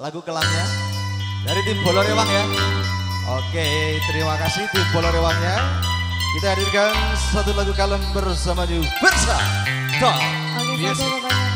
lagu kelamnya dari tim Bolorewang ya. Oke, terima kasih tim Bolorewangnya. Kita hadirkan satu lagu kalem bersama New Versa. Oke, satu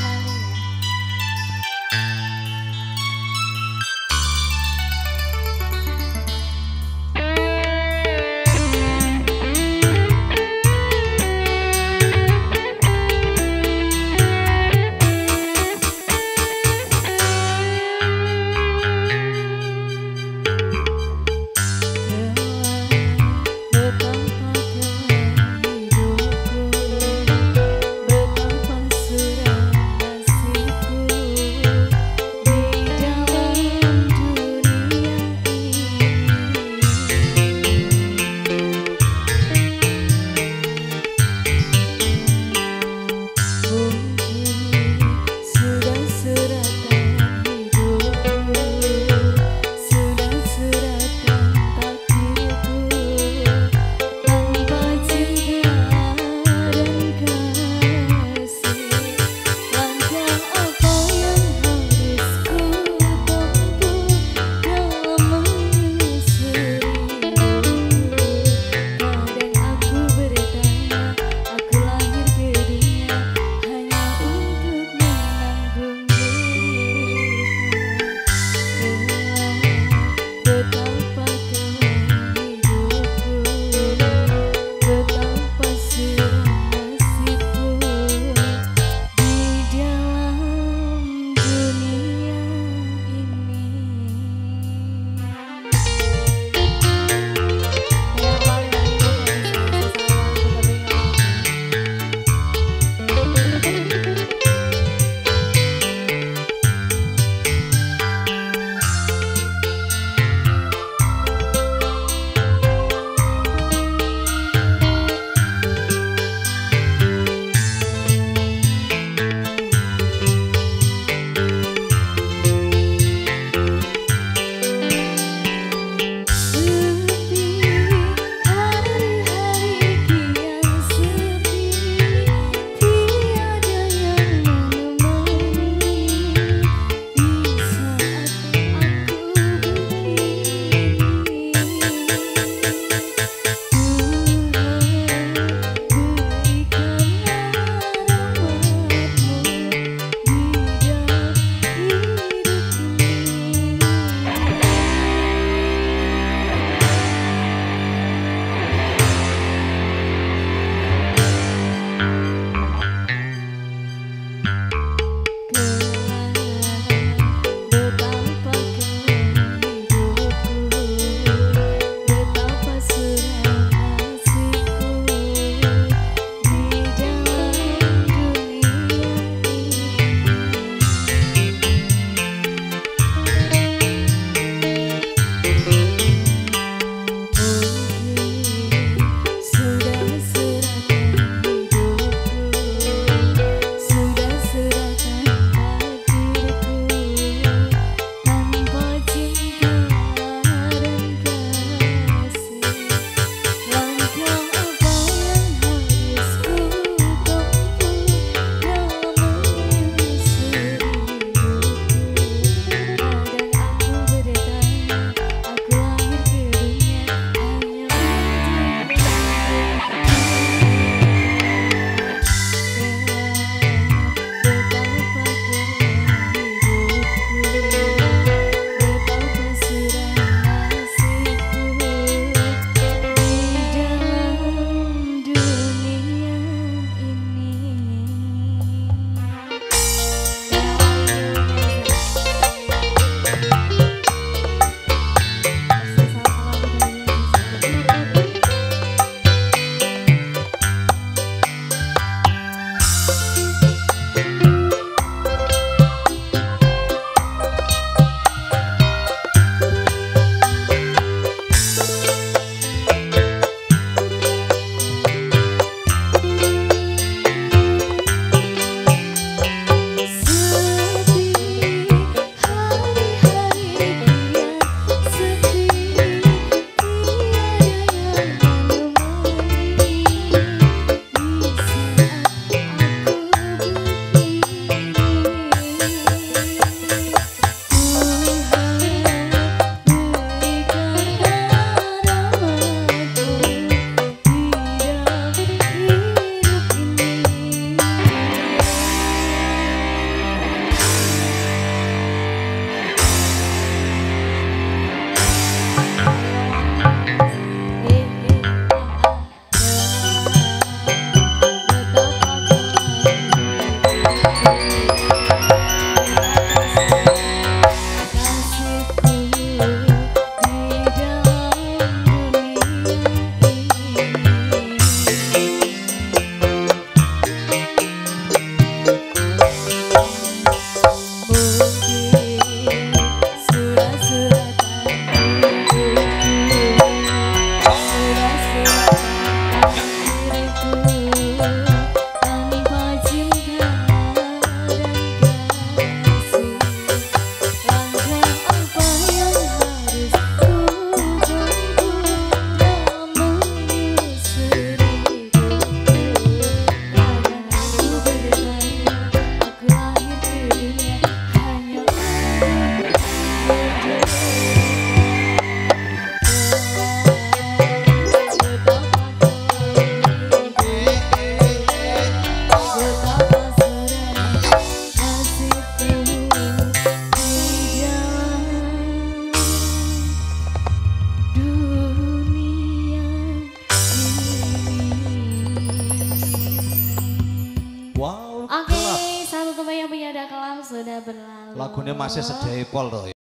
Lagunya masih sedih pol toh.